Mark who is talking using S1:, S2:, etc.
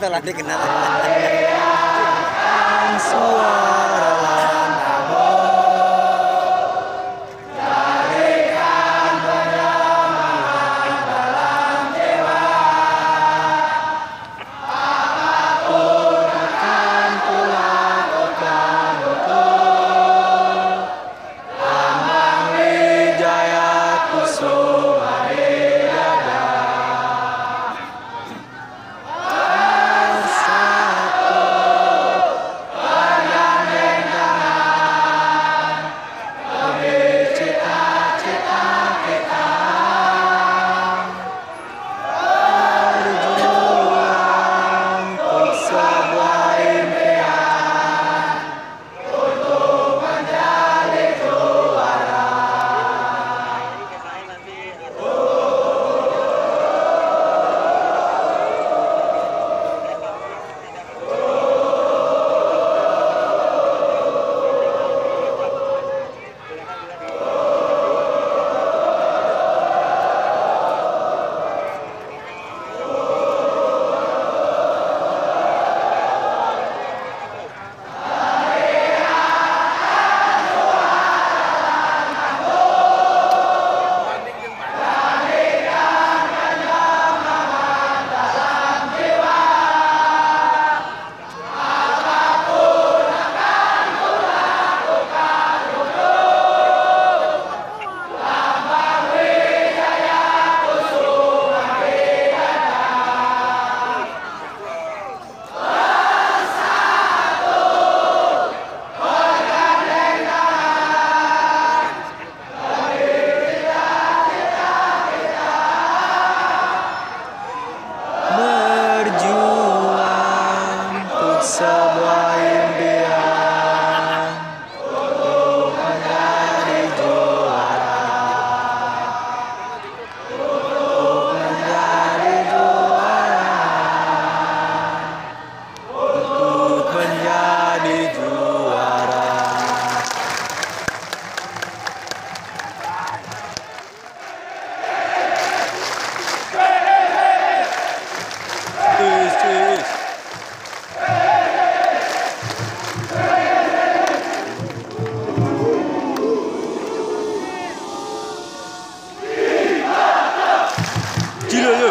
S1: telah dikenal.
S2: dis-le-le